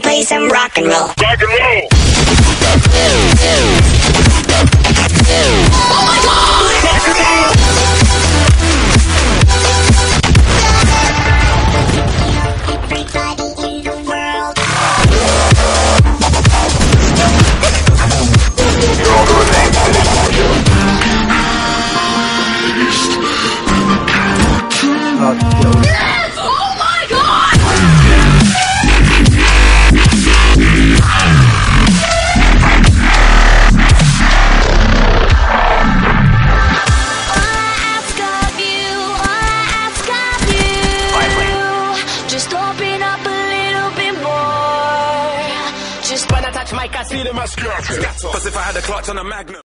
can play some rock and roll. Rock and roll. Oh my god! Everybody in the world. Oh open up a little bit more. Just When I touch my I feel in my Scatter. Cause if I had a clutch on a magnet